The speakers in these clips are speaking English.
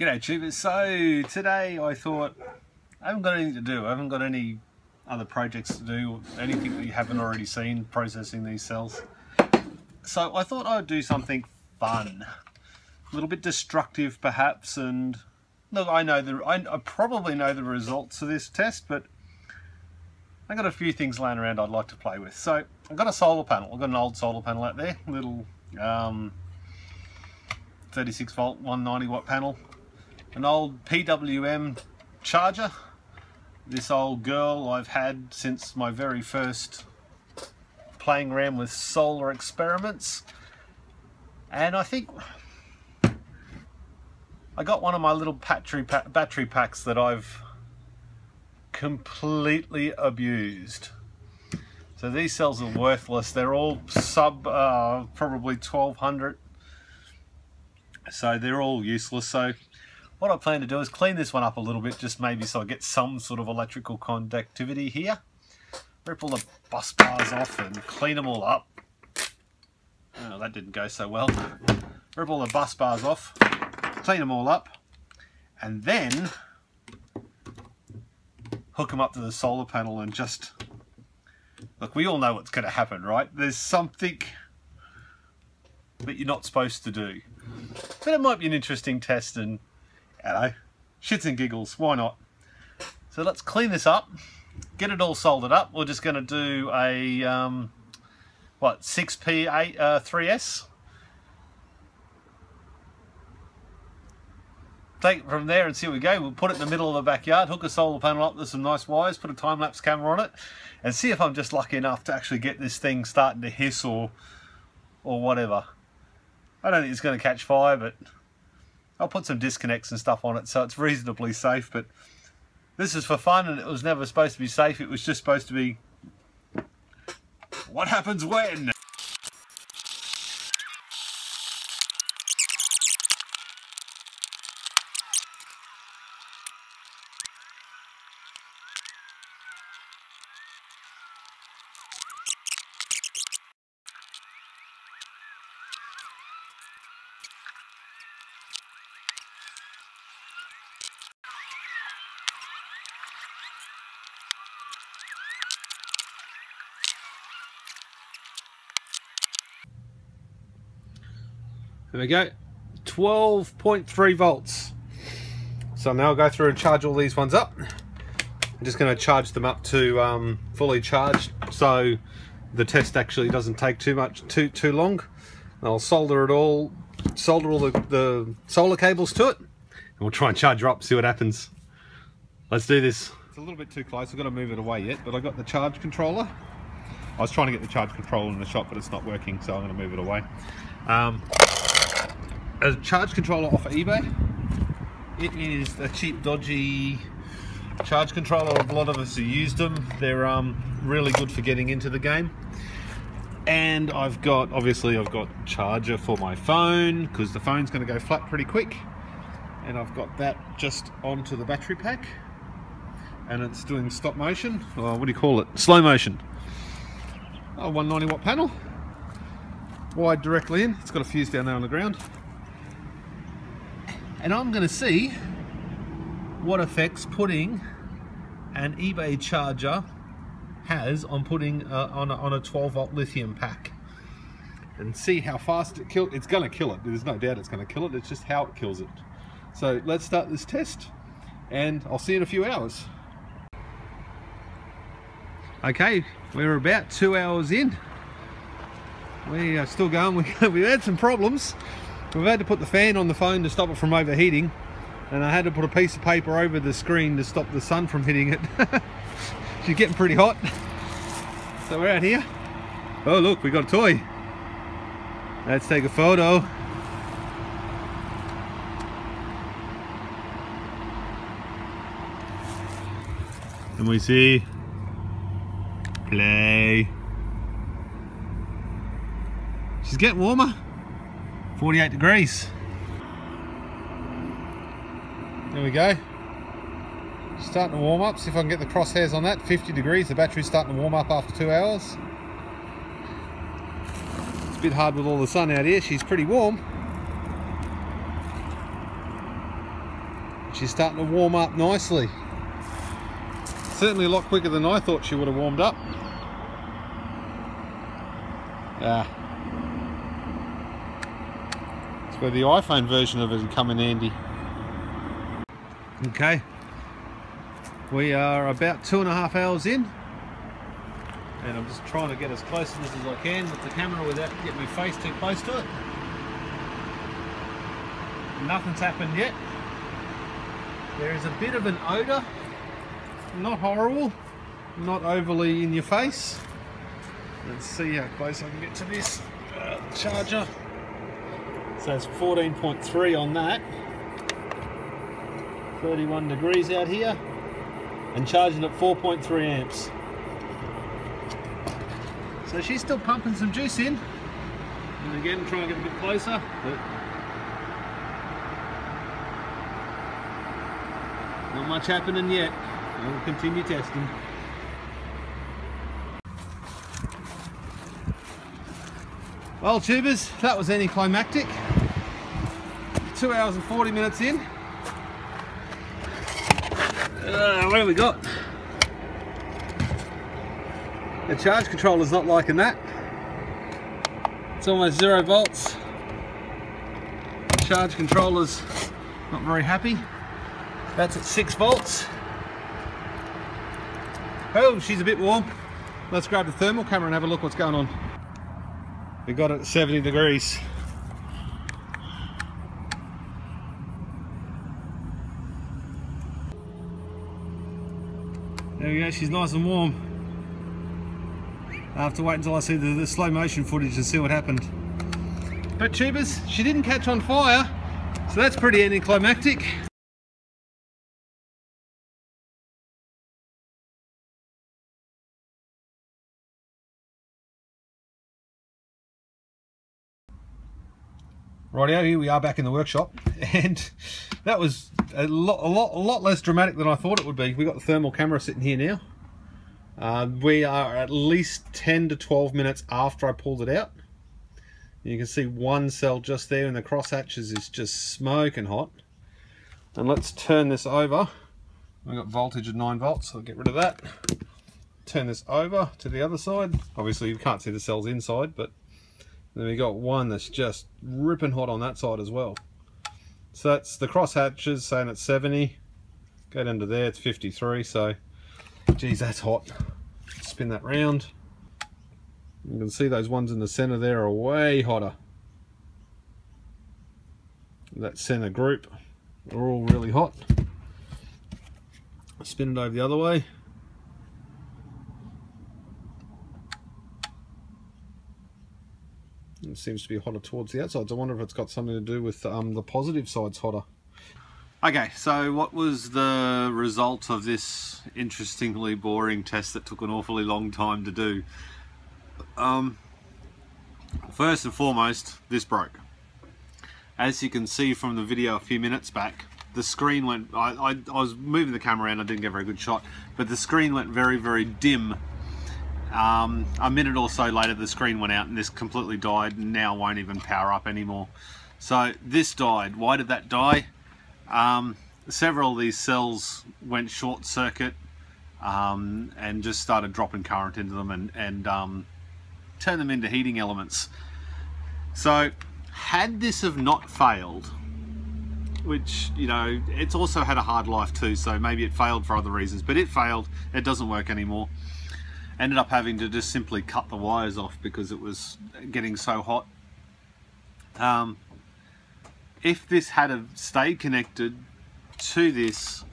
G'day tubers. So today I thought I haven't got anything to do. I haven't got any other projects to do, or anything that you haven't already seen processing these cells. So I thought I'd do something fun, a little bit destructive perhaps. And look, I know the I, I probably know the results of this test, but I've got a few things laying around I'd like to play with. So I've got a solar panel. I've got an old solar panel out there, little um, 36 volt 190 watt panel an old PWM charger. This old girl I've had since my very first playing around with solar experiments. And I think I got one of my little battery, battery packs that I've completely abused. So these cells are worthless. They're all sub uh, probably 1200. So they're all useless. So what I plan to do is clean this one up a little bit, just maybe so I get some sort of electrical conductivity here. Rip all the bus bars off and clean them all up. Oh, that didn't go so well. Rip all the bus bars off, clean them all up, and then hook them up to the solar panel and just... Look, we all know what's going to happen, right? There's something that you're not supposed to do. But it might be an interesting test and Hello. Shits and giggles, why not? So let's clean this up, get it all soldered up. We're just going to do a, um, what, 6P8, uh, 3S? Take it from there and see where we go. We'll put it in the middle of the backyard, hook a solar panel up with some nice wires, put a time-lapse camera on it, and see if I'm just lucky enough to actually get this thing starting to hiss or, or whatever. I don't think it's going to catch fire, but I'll put some disconnects and stuff on it so it's reasonably safe, but this is for fun and it was never supposed to be safe. It was just supposed to be what happens when? There we go. 12.3 volts. So now I'll go through and charge all these ones up. I'm just going to charge them up to um, fully charged so the test actually doesn't take too much too too long. I'll solder it all, solder all the, the solar cables to it, and we'll try and charge her up, see what happens. Let's do this. It's a little bit too close, I've got to move it away yet, but I've got the charge controller. I was trying to get the charge controller in the shop, but it's not working, so I'm going to move it away. Um, a charge controller off of eBay. It is a cheap, dodgy charge controller. A lot of us have used them. They're um, really good for getting into the game. And I've got, obviously, I've got charger for my phone because the phone's going to go flat pretty quick. And I've got that just onto the battery pack. And it's doing stop motion. Or what do you call it? Slow motion. A 190 watt panel. Wired directly in. It's got a fuse down there on the ground and I'm going to see what effects putting an eBay charger has on putting uh, on, a, on a 12 volt lithium pack. And see how fast it kills it's going to kill it. There's no doubt it's going to kill it. It's just how it kills it. So let's start this test and I'll see you in a few hours. Okay we're about two hours in. We are still going. We, we had some problems We've had to put the fan on the phone to stop it from overheating and I had to put a piece of paper over the screen to stop the sun from hitting it. She's getting pretty hot. So we're out here. Oh look, we got a toy. Let's take a photo. And we see play. She's getting warmer. 48 degrees. There we go. Starting to warm up, see if I can get the crosshairs on that. 50 degrees, the battery's starting to warm up after two hours. It's a bit hard with all the sun out here, she's pretty warm. she's starting to warm up nicely. Certainly a lot quicker than I thought she would have warmed up. Yeah. It's where the iPhone version of it would come in handy. Okay. We are about two and a half hours in. And I'm just trying to get as close to this as I can with the camera without getting my face too close to it. Nothing's happened yet. There is a bit of an odour. Not horrible. Not overly in your face. Let's see how close I can get to this uh, charger. So it's 14.3 on that. 31 degrees out here. And charging at 4.3 amps. So she's still pumping some juice in. And again, try and get a bit closer. Not much happening yet. We'll continue testing. Well, tubers, that was anticlimactic. Two hours and 40 minutes in. Uh, what have we got? The charge controller's not liking that. It's almost zero volts. The charge controller's not very happy. That's at six volts. Oh, she's a bit warm. Let's grab the thermal camera and have a look what's going on. We got it at 70 degrees. There we go, she's nice and warm. I have to wait until I see the, the slow motion footage and see what happened. But tubers, she didn't catch on fire, so that's pretty anticlimactic. Rightio, here we are back in the workshop, and that was a lot, a lot, a lot less dramatic than I thought it would be. We got the thermal camera sitting here now. Uh, we are at least 10 to 12 minutes after I pulled it out. You can see one cell just there in the crosshatches is just smoking hot. And let's turn this over. We've got voltage of 9 volts, so I'll get rid of that. Turn this over to the other side. Obviously you can't see the cells inside, but then we got one that's just ripping hot on that side as well. So that's the cross hatches saying it's 70. Go down to there, it's 53. So, geez, that's hot. Spin that round. You can see those ones in the center there are way hotter. That center group are all really hot. Spin it over the other way. It seems to be hotter towards the outsides. I wonder if it's got something to do with um, the positive side's hotter. Okay, so what was the result of this interestingly boring test that took an awfully long time to do? Um, first and foremost, this broke. As you can see from the video a few minutes back, the screen went, I, I, I was moving the camera around, I didn't get a very good shot, but the screen went very, very dim um, a minute or so later the screen went out and this completely died and now won't even power up anymore. So this died. Why did that die? Um, several of these cells went short circuit um, and just started dropping current into them and, and um, turned them into heating elements. So had this have not failed, which you know it's also had a hard life too so maybe it failed for other reasons but it failed it doesn't work anymore ended up having to just simply cut the wires off because it was getting so hot. Um, if this had stayed connected to this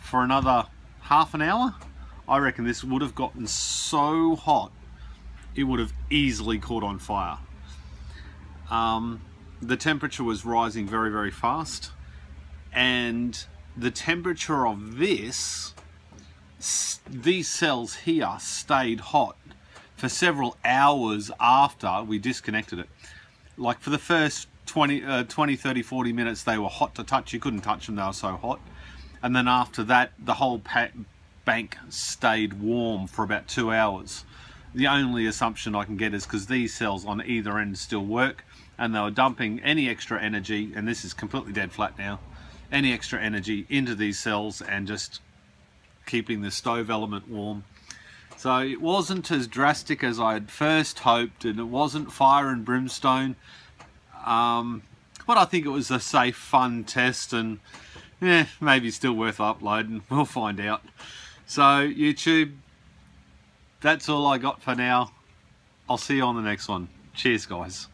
for another half an hour, I reckon this would have gotten so hot it would have easily caught on fire. Um, the temperature was rising very, very fast and the temperature of this these cells here stayed hot for several hours after we disconnected it. Like for the first 20, uh, 20, 30, 40 minutes, they were hot to touch. You couldn't touch them, they were so hot. And then after that, the whole bank stayed warm for about two hours. The only assumption I can get is because these cells on either end still work and they were dumping any extra energy, and this is completely dead flat now. any extra energy into these cells and just keeping the stove element warm. So it wasn't as drastic as I had first hoped and it wasn't fire and brimstone. Um, but I think it was a safe, fun test and yeah, maybe still worth uploading. We'll find out. So YouTube, that's all I got for now. I'll see you on the next one. Cheers guys.